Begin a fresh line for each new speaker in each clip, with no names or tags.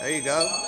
There you go.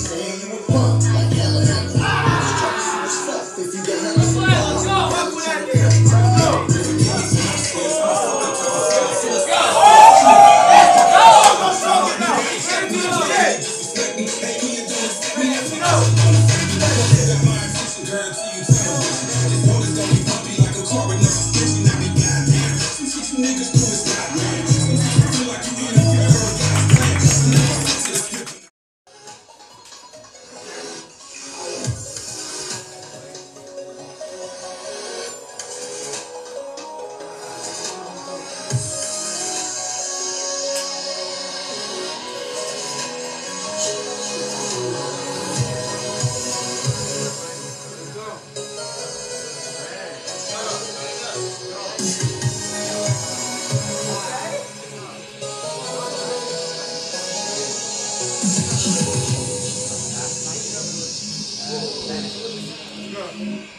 saying you if you Let's go. Fuck with.
Go. Go. うん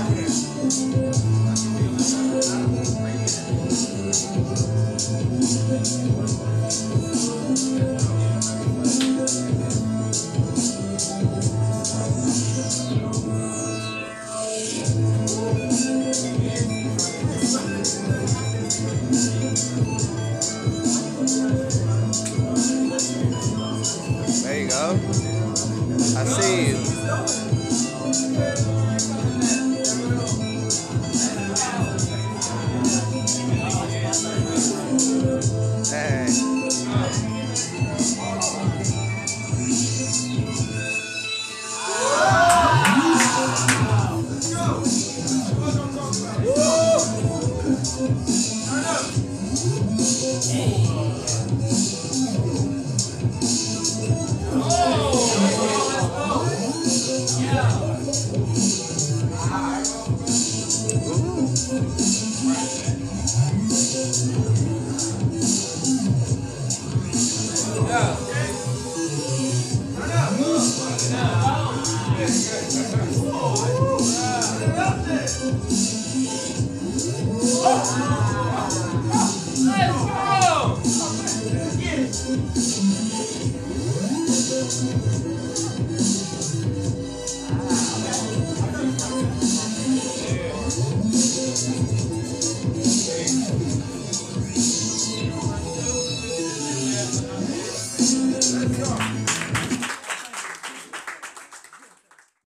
There you